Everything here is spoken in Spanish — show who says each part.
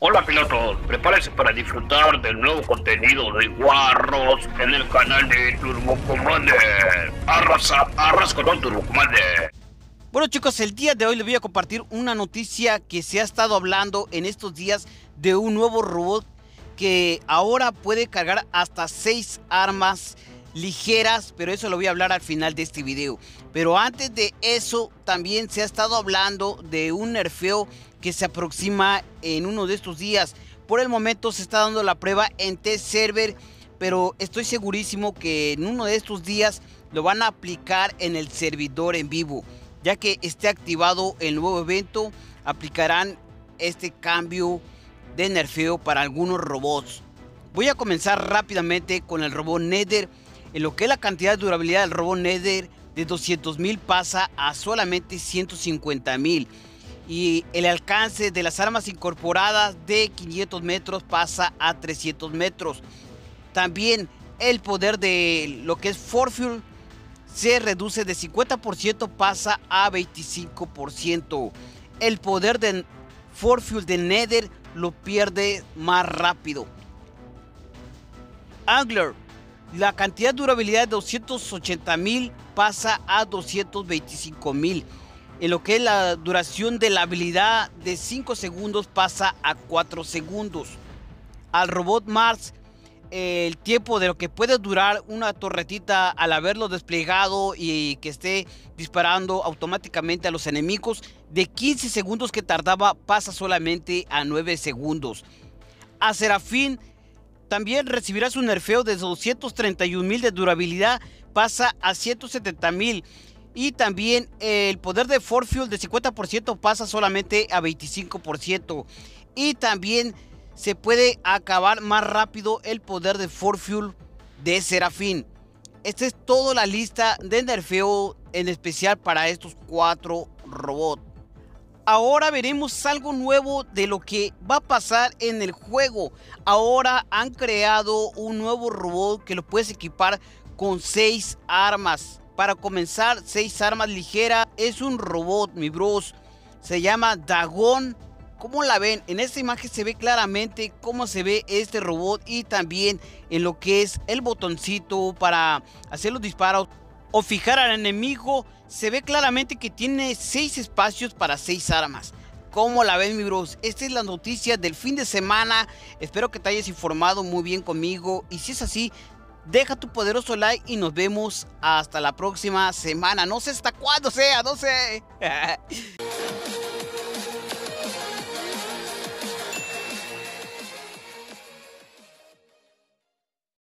Speaker 1: Hola pilotos, prepárense para disfrutar del nuevo contenido de Guarros en el canal de Turbo Commander. Arrasa, arrasca con Turbo Commander.
Speaker 2: Bueno chicos, el día de hoy les voy a compartir una noticia que se ha estado hablando en estos días de un nuevo robot que ahora puede cargar hasta 6 armas ligeras, pero eso lo voy a hablar al final de este video. Pero antes de eso, también se ha estado hablando de un nerfeo que se aproxima en uno de estos días. Por el momento se está dando la prueba en test server, pero estoy segurísimo que en uno de estos días lo van a aplicar en el servidor en vivo. Ya que esté activado el nuevo evento, aplicarán este cambio de nerfeo para algunos robots. Voy a comenzar rápidamente con el robot Nether. En lo que es la cantidad de durabilidad del robot Nether de 200.000 pasa a solamente 150.000 y el alcance de las armas incorporadas de 500 metros pasa a 300 metros. También el poder de lo que es Forfuel se reduce de 50% pasa a 25%. El poder de Forfuel de Nether lo pierde más rápido. Angler, la cantidad de durabilidad de 280 mil pasa a 225 mil en lo que es la duración de la habilidad de 5 segundos pasa a 4 segundos. Al robot Mars, el tiempo de lo que puede durar una torretita al haberlo desplegado y que esté disparando automáticamente a los enemigos, de 15 segundos que tardaba pasa solamente a 9 segundos. A Serafín también recibirá su nerfeo de 231 mil de durabilidad, pasa a 170 mil y también el poder de Forfuel de 50% pasa solamente a 25%. Y también se puede acabar más rápido el poder de Forfuel de Serafín. Esta es toda la lista de nerfeo en especial para estos cuatro robots. Ahora veremos algo nuevo de lo que va a pasar en el juego. Ahora han creado un nuevo robot que lo puedes equipar con seis armas. Para comenzar, seis armas ligeras. Es un robot, mi bros. Se llama Dagon. ¿Cómo la ven? En esta imagen se ve claramente cómo se ve este robot y también en lo que es el botoncito para hacer los disparos o fijar al enemigo. Se ve claramente que tiene seis espacios para seis armas. ¿Cómo la ven, mi bros? Esta es la noticia del fin de semana. Espero que te hayas informado muy bien conmigo. Y si es así, Deja tu poderoso like y nos vemos hasta la próxima semana. No sé hasta cuándo sea, no sé.